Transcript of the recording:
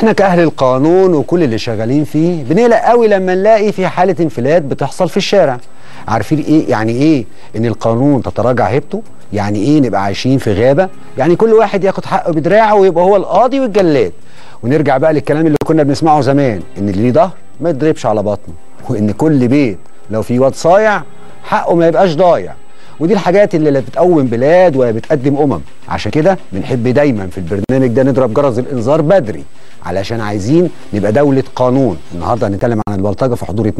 إحنا كأهل القانون وكل اللي شغالين فيه بنقلق قوي لما نلاقي في حالة انفلات بتحصل في الشارع. عارفين إيه؟ يعني إيه ان القانون تتراجع هيبته؟ يعني إيه نبقى عايشين في غابة؟ يعني كل واحد ياخد حقه بدراعه ويبقى هو القاضي والجلاد. ونرجع بقى للكلام اللي كنا بنسمعه زمان إن اللي ليه ظهر ما يضربش على بطنه وإن كل بيت لو في واد صايع حقه ما يبقاش ضايع. ودي الحاجات اللي لا بتقوم بلاد ولا بتقدم أمم. عشان كده بنحب دايما في البرنامج ده نضرب جرس الإنذار بدري. علشان عايزين نبقى دولة قانون. النهارده هنتكلم عن البلطجة في حضور